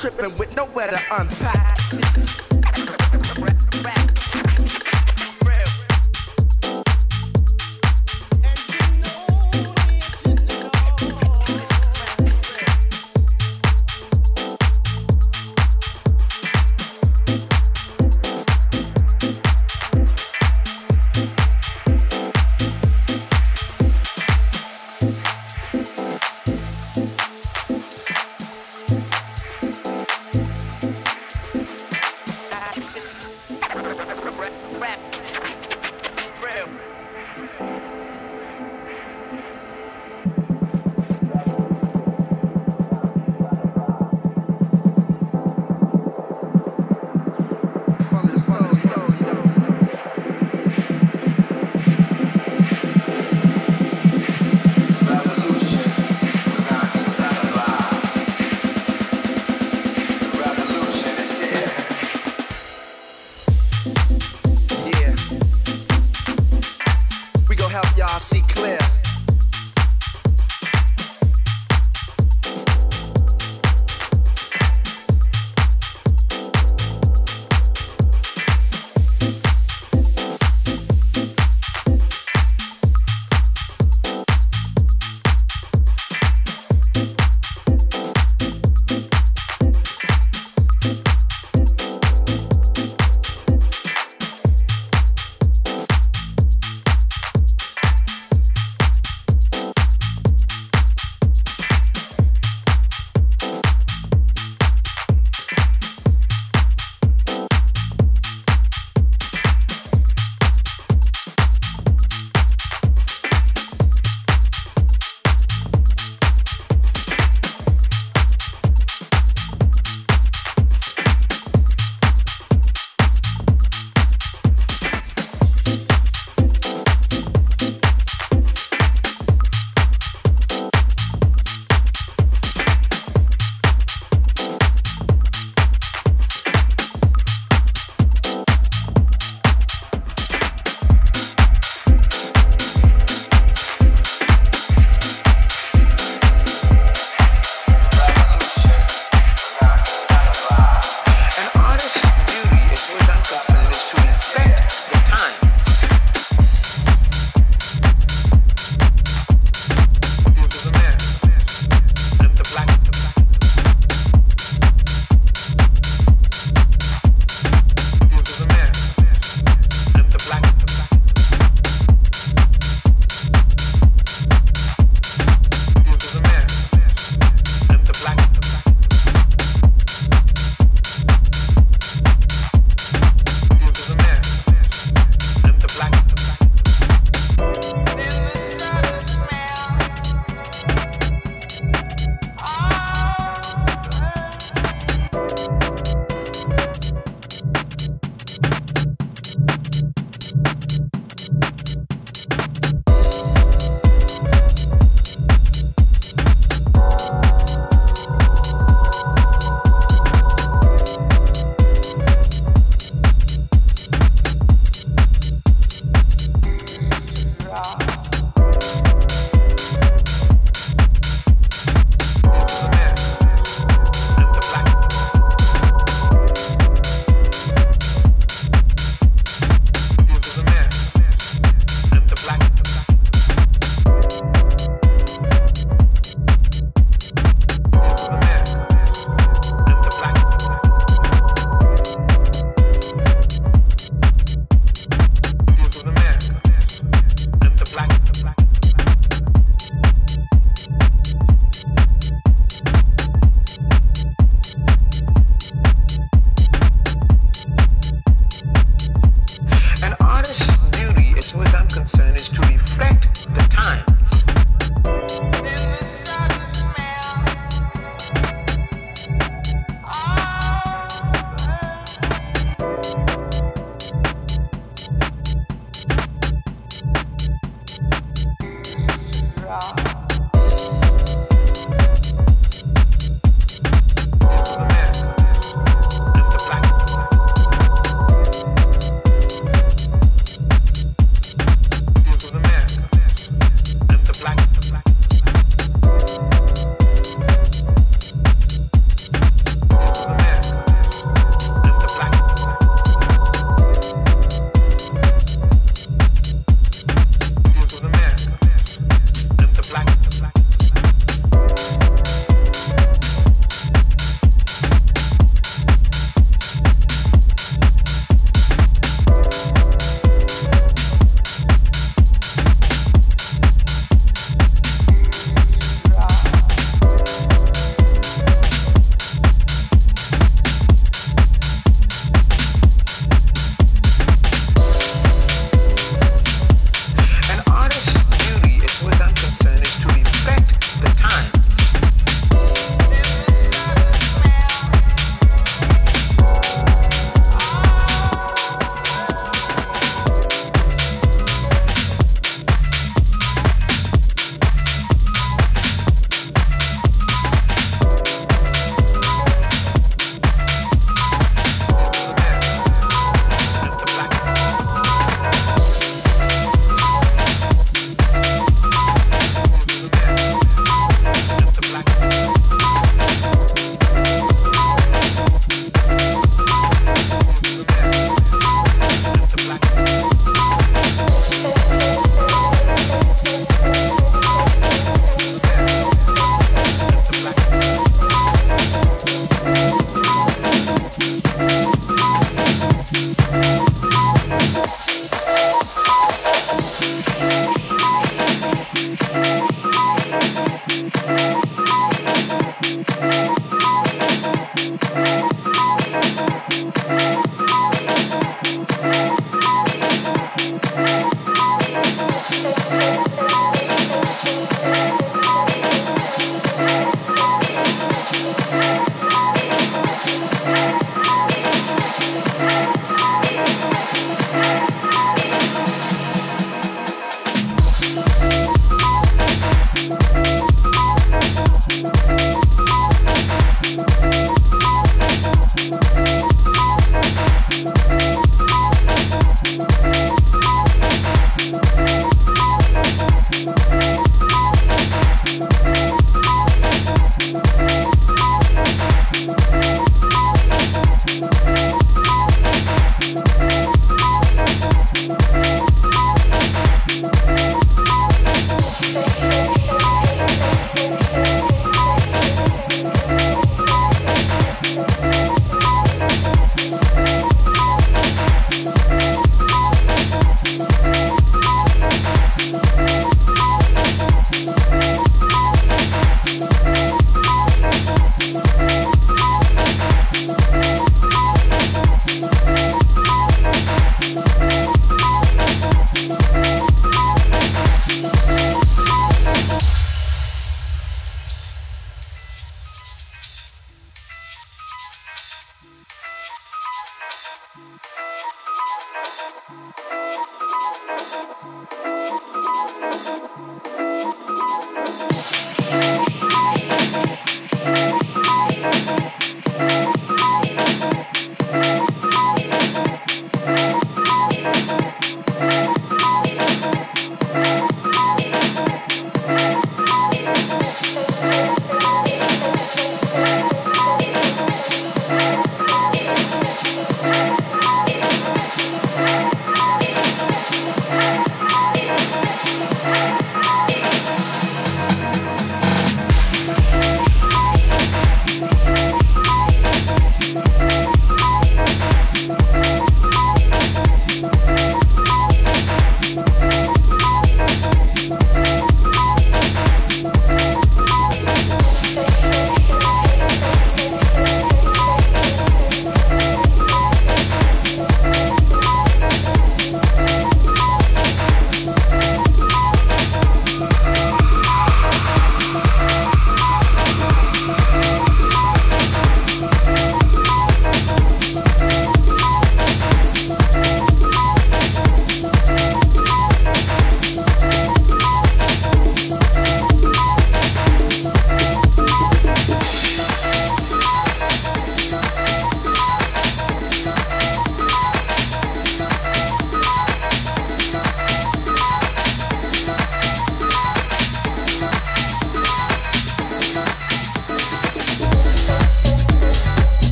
tripping